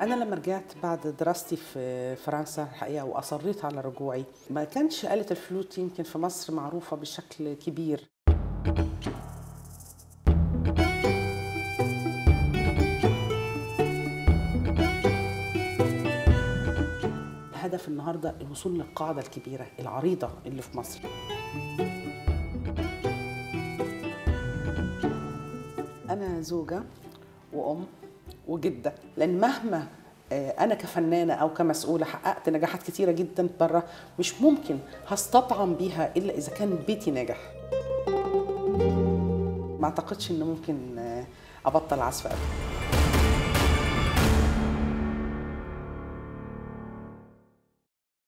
أنا لما رجعت بعد دراستي في فرنسا الحقيقة وأصريت على رجوعي ما كانش آلة الفلوت يمكن في مصر معروفة بشكل كبير. الهدف النهارده الوصول للقاعدة الكبيرة العريضة اللي في مصر. أنا زوجة وأم وجدة. لأن مهما آه، أنا كفنانة أو كمسؤولة حققت نجاحات كتيرة جدا بره مش ممكن هستطعم بيها إلا إذا كان بيتي ناجح. ما أعتقدش إن ممكن آه، أبطل عزف أبدا.